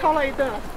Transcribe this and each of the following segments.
敲了一顿。了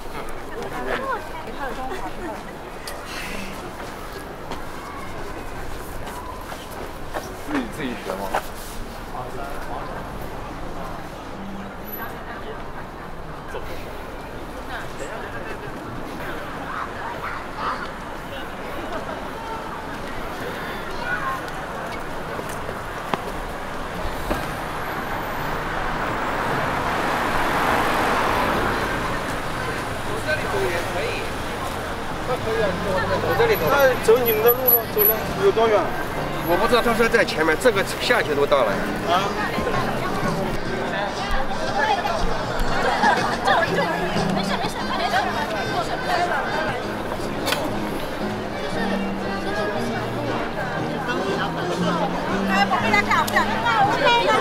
走你们的路了，走了，有多远？我不知道，他说在前面，这个下去都到了。啊？胖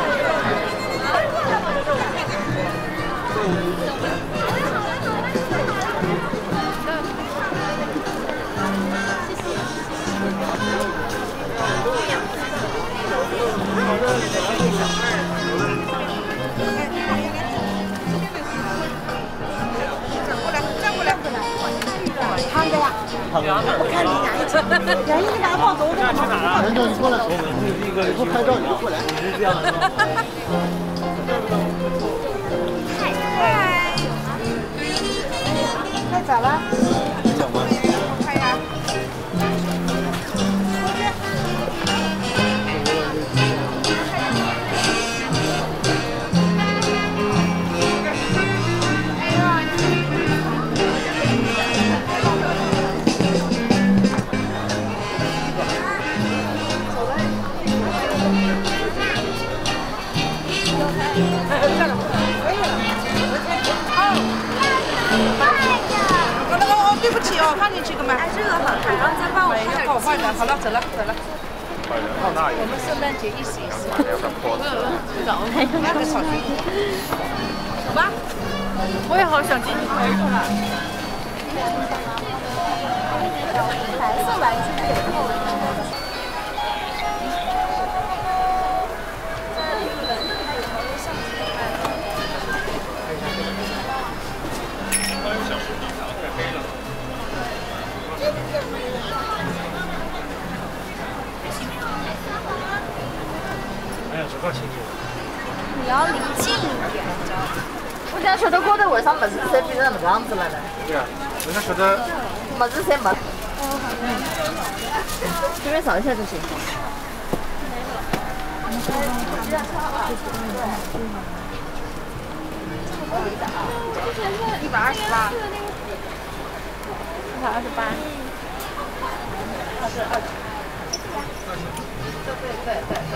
我看你俩一张，杨一拿帽子，我跟他拿。人叫你过来，一个以后拍照你就过来。你是这样的吗？嗨，太早了。放进去个嘛。哎，这个好看，然后再帮我哎，要帮我换的，好了，走了，走了。我们圣诞节一起一。走，那个草裙。走吧。我也好想进去看一看。蓝色玩具样子了。呢？对啊，人家觉得么子侪没。随便扫一下就行。一百二十八。一百二十八。对对对对。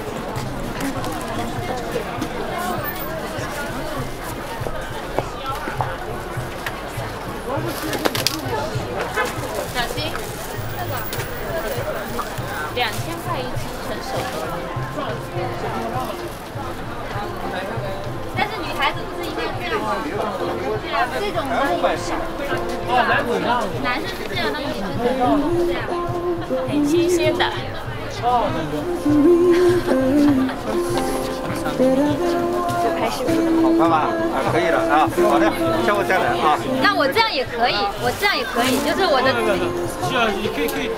这样吗？这种的有小，男生是这样，那女生是这样，很新鲜的。好看吧？啊，可以了啊，好的，下午再来啊。那我这样也可以，我这样也可以，就是我的。是啊，你可以可以。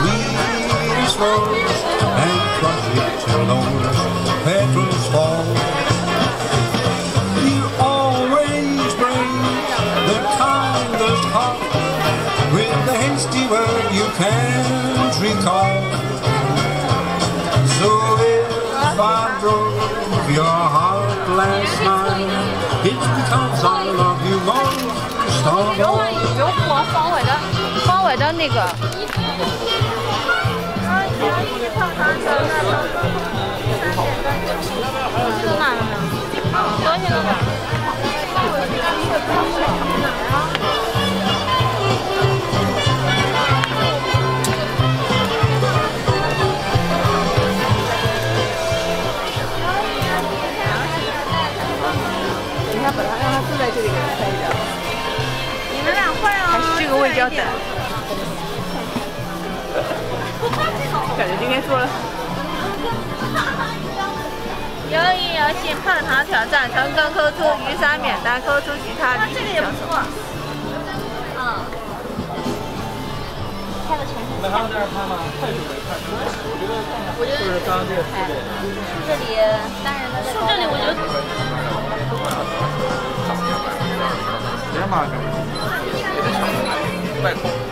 Sweetest rose and crush it till those petals fall. You always break the kindest heart with a hasty word you can't recall. So if I broke your heart last night, it's because I love you most of 有 all. 那个。都拿了没有？东西都拿了。你看，本来让他坐在这里给他拍一张。你们俩换啊！还是这个位置要等。感觉今天做了。有瘾游戏碰糖挑战，成功抠出鱼沙免单，抠出其他礼品小手。嗯。开了全身。你们还要在这拍吗？太久没看，我觉得我觉得就是刚刚这个特别。这里单人的树这里我觉得别嘛，外空。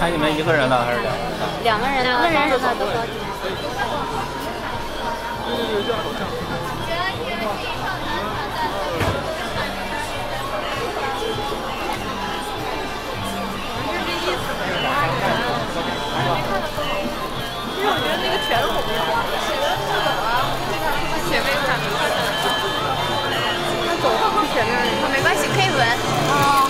拍你们一个人的还是两个？人的？两个人，两个人的都高级。其实我觉得那个全红的，前面看，他走上去前面，没关系，可以闻。哦，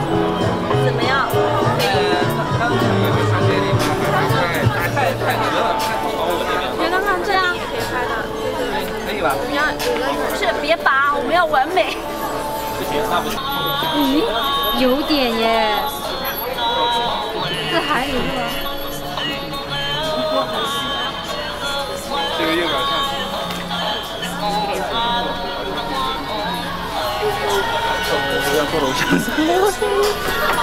以吧？你要不是别拔，我们要完美。不行，那不行。咦，有点耶，在海里是吗？这个。要做楼下。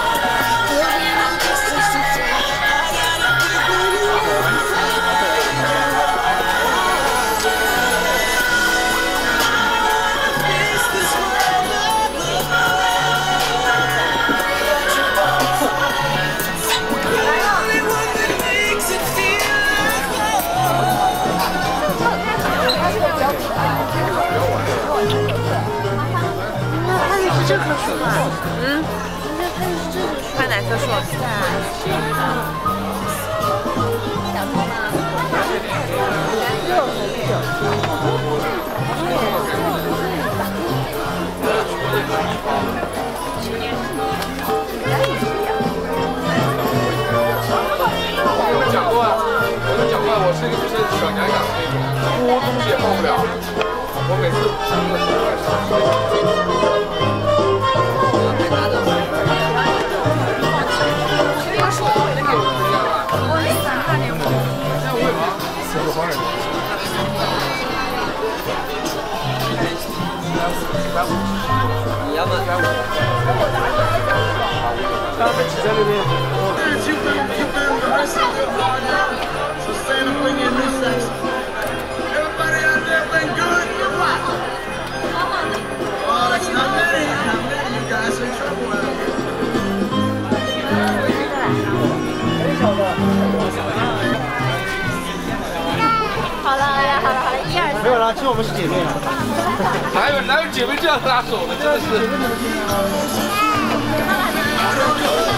小娘养的那种，多东西也放不了。我每次上个十块钱。四个方人。刚才挤在那边。没有啦，其实我们是姐妹啊。哪有哪有姐妹这样拉手的？真的是。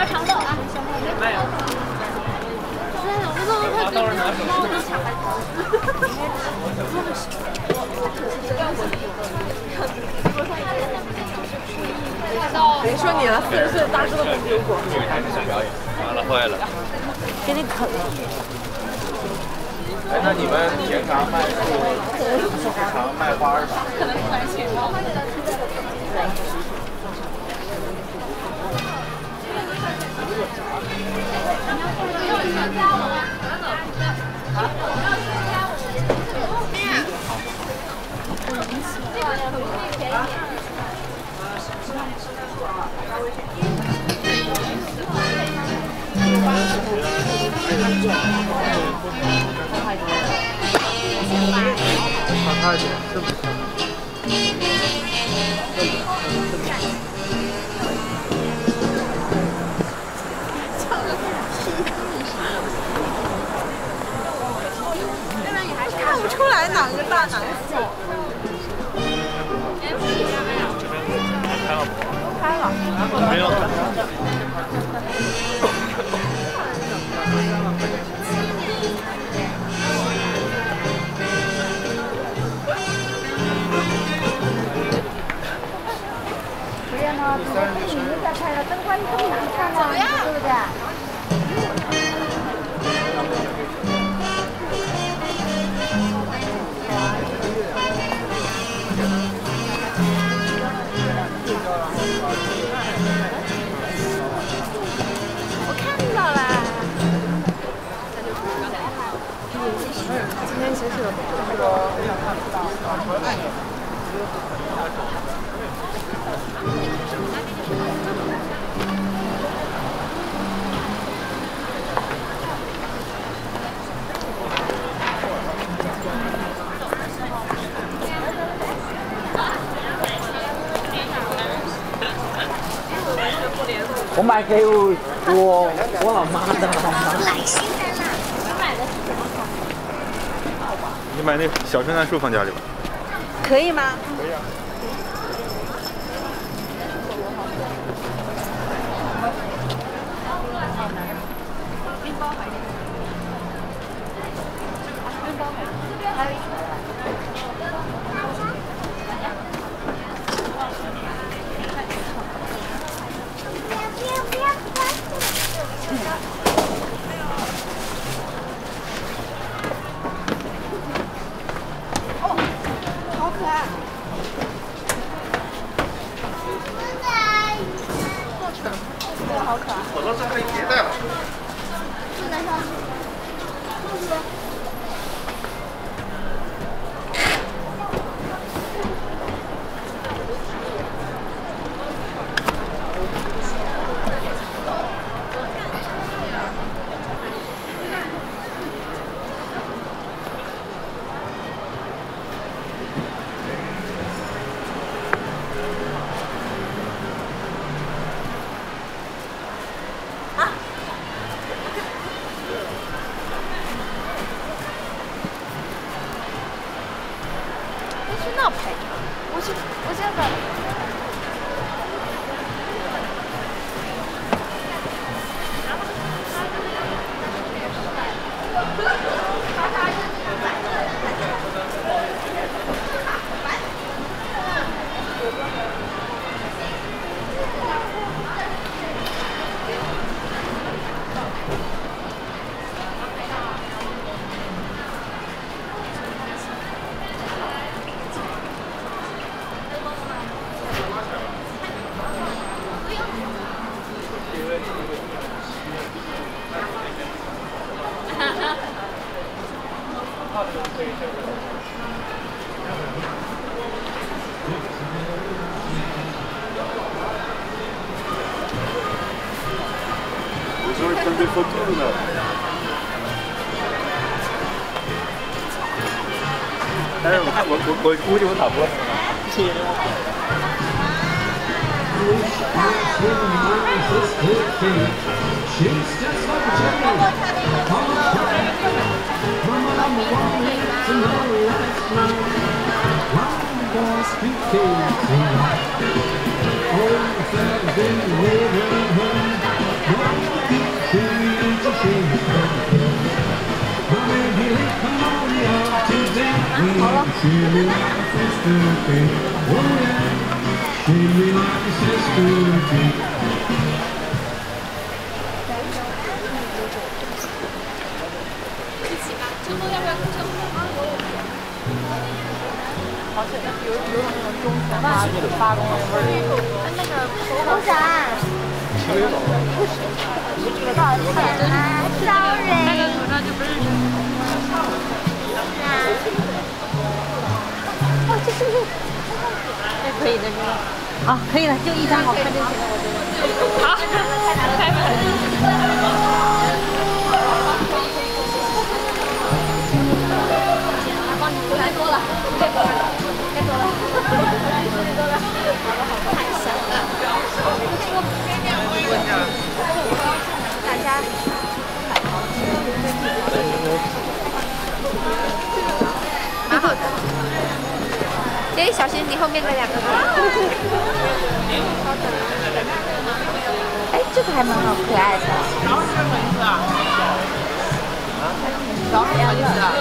知足蛇常乐啊！没有。我怎么快给猫都抢来？别说你了，四十岁的大叔都没丢过。完了，坏了。给你啃了。哎，那你们平常卖树，平常卖花是吧？差太远，是不是？看不两个大男左，都开了。没有。不要嘛，怎你那拍了灯光这难看呢？是不是？我看到了。今天谁去了？买给我我我老妈的。你买那小圣诞树放家里吧。可以吗？可以啊。估计我打不过。那个红伞。不是。抱歉啊，sorry。那个口罩就不认识。哦，可以的，这个。啊，可以了，就一张好看就行了，我觉得。好，拜拜。太多了，太多了，太多了，太多了，太香了。哎，小心你后面那两个。哎，这个还蛮好，可爱的。啥意思啊？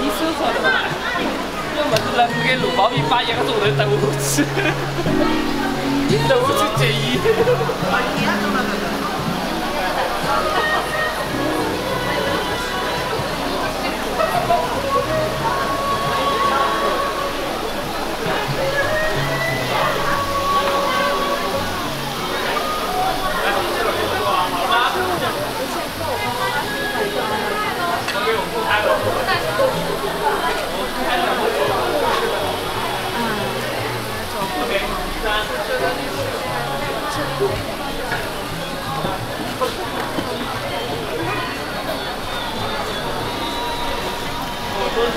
你搜错了吧？要么是人给录包皮把一个钟头等我去，等我去接医。我给我不开了。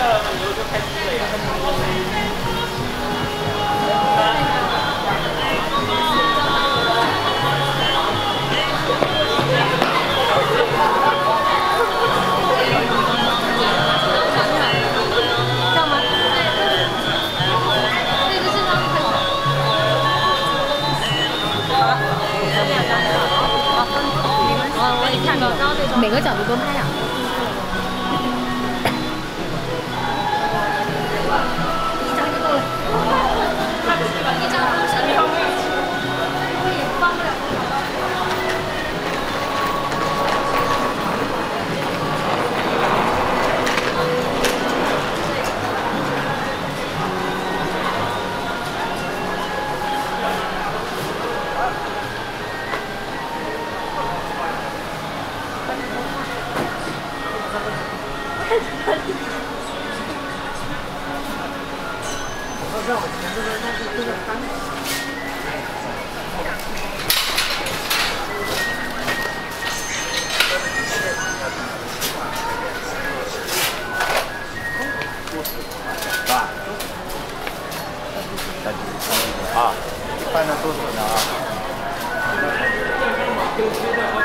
的旅游就开心了。呀。每个角度都拍两。啊，饭都做好了啊。